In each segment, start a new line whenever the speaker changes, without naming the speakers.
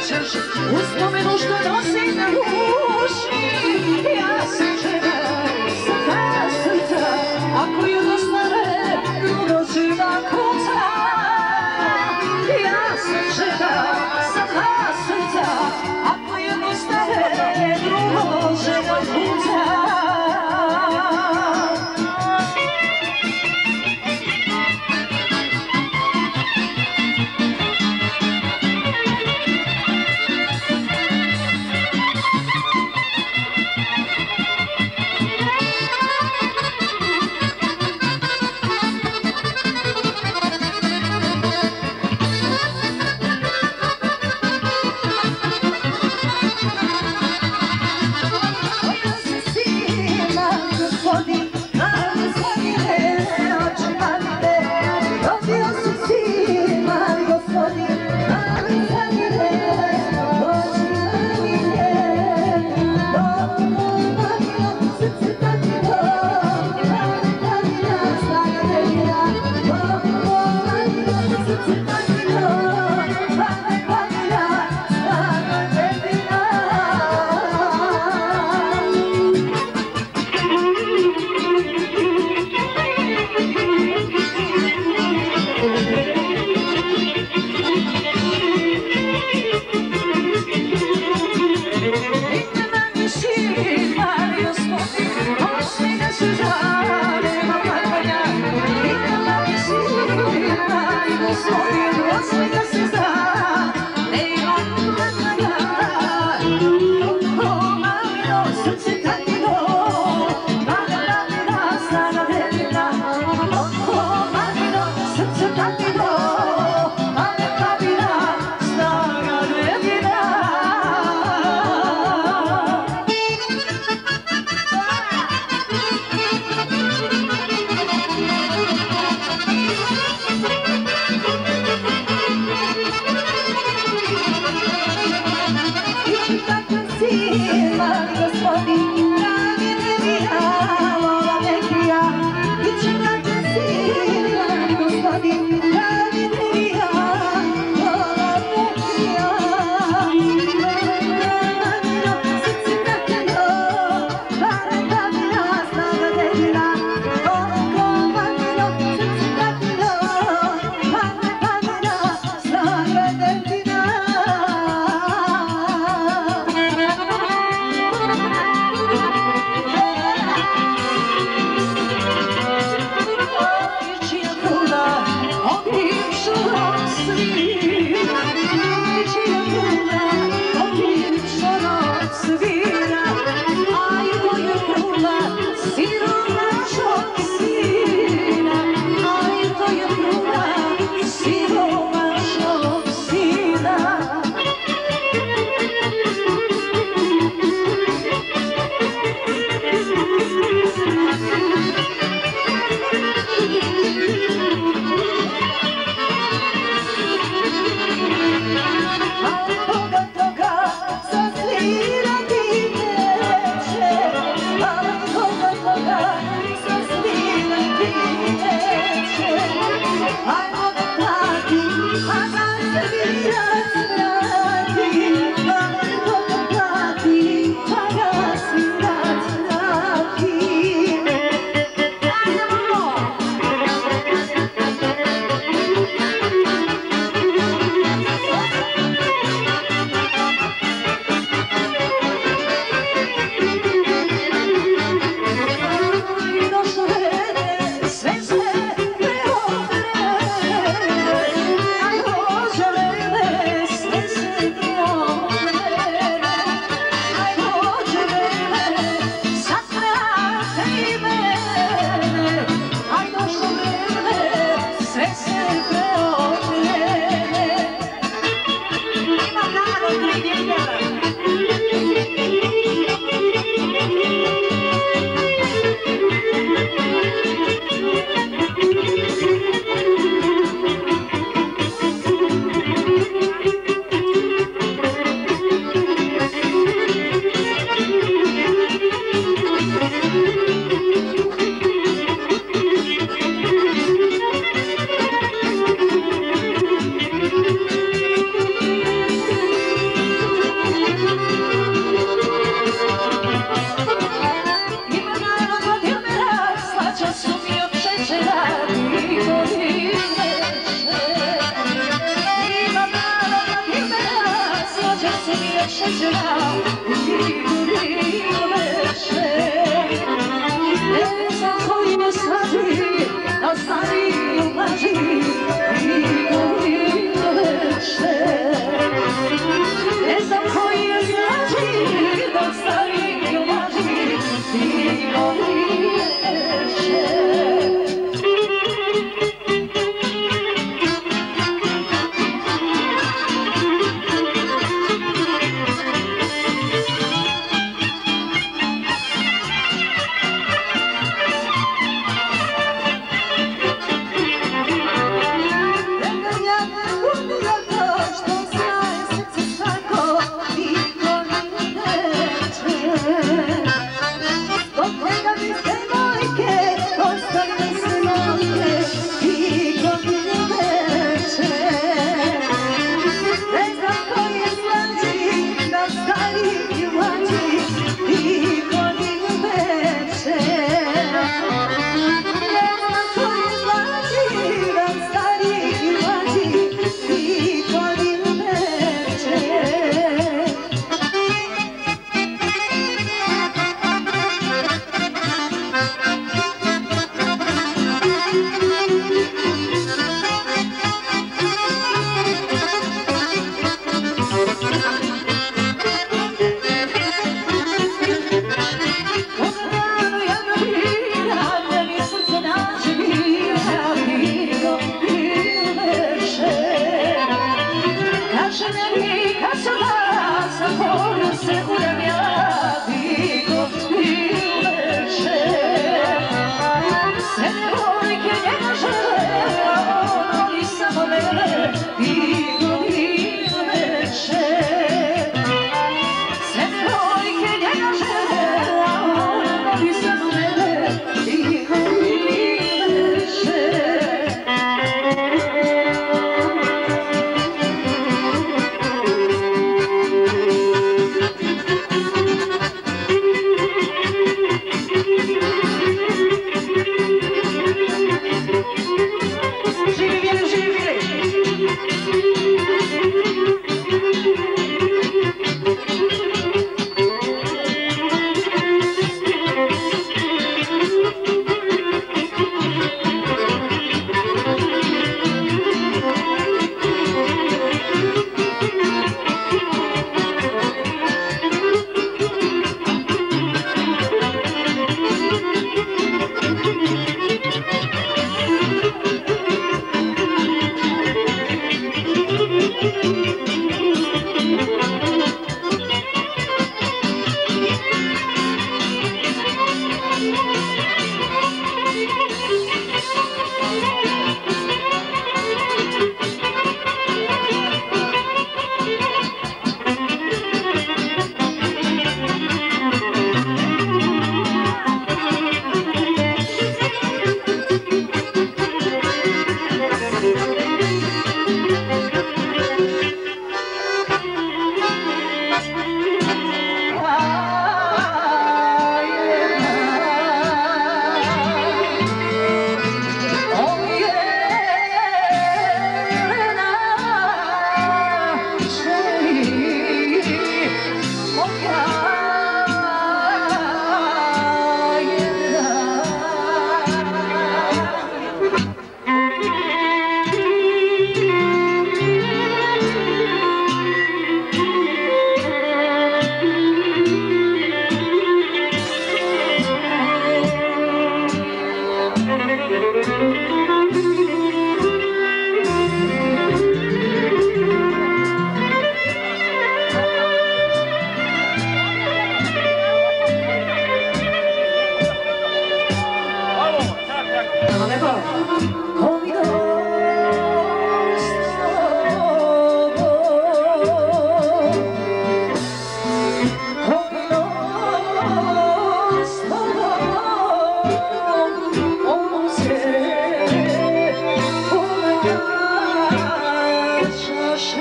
przecież Usta mego szkoda syna ruszy Ja Thank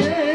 Yeah.